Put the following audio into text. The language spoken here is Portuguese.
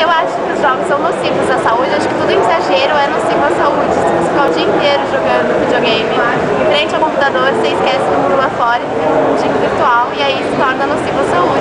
Eu acho que os jogos são nocivos à saúde, acho que tudo em exagero é nocivo à saúde. Se você ficar o dia inteiro jogando videogame em frente ao computador, você esquece do mundo lá fora e vive um mundo virtual e aí se torna nocivo à saúde.